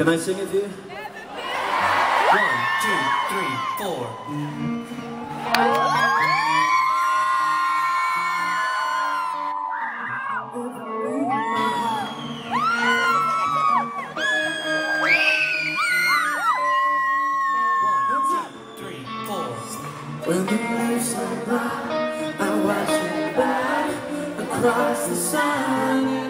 Can I sing it to you? One, two, three, four. One, two, three, four. When the waves are brown, I watch it back across the sun.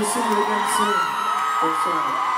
We'll see you again soon. Thanks so much.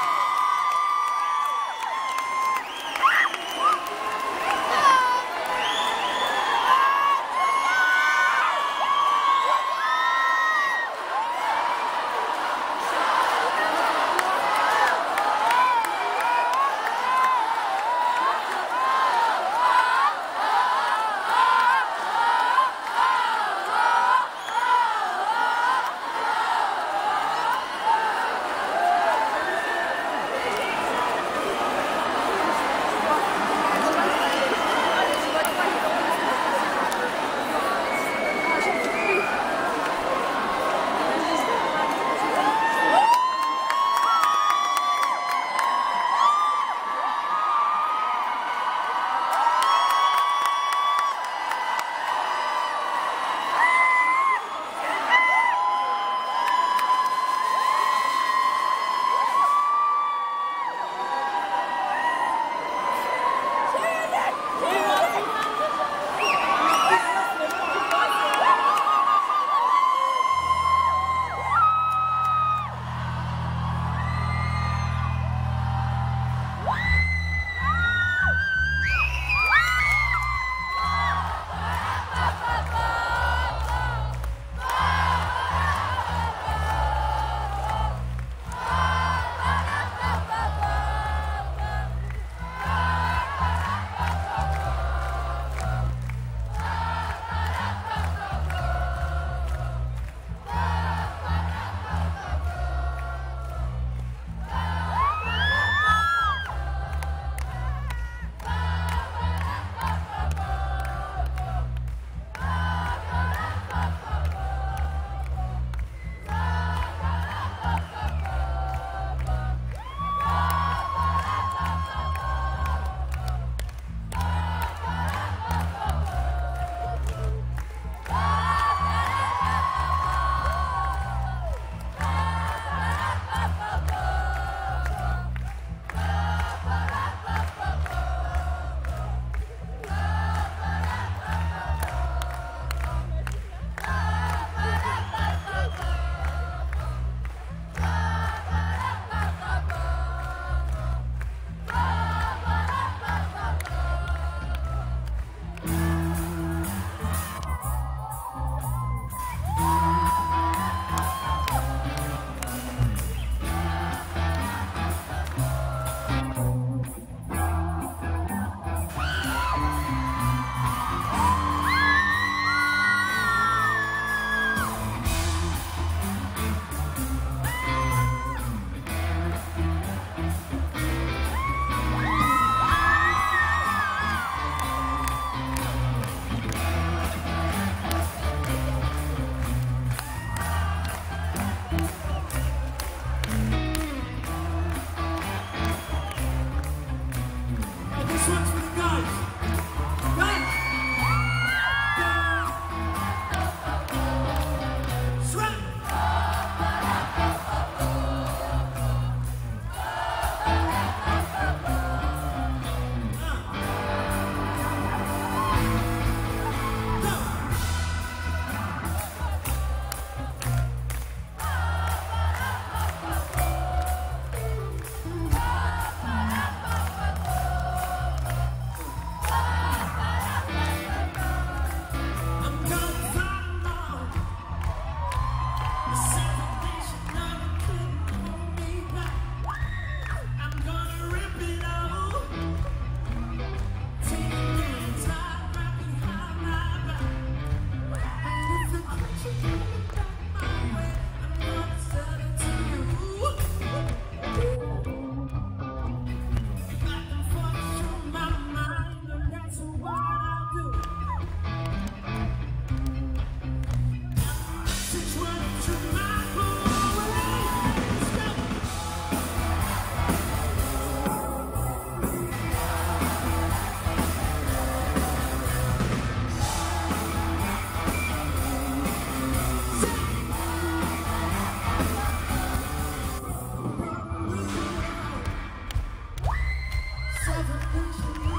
I've been patient.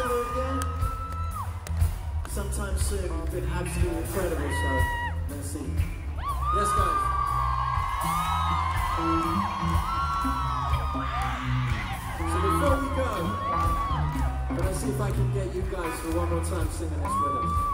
Other again sometime soon. You've been absolutely incredible, so let's see. Yes, guys. So before we go, I see if I can get you guys for one more time singing this with us?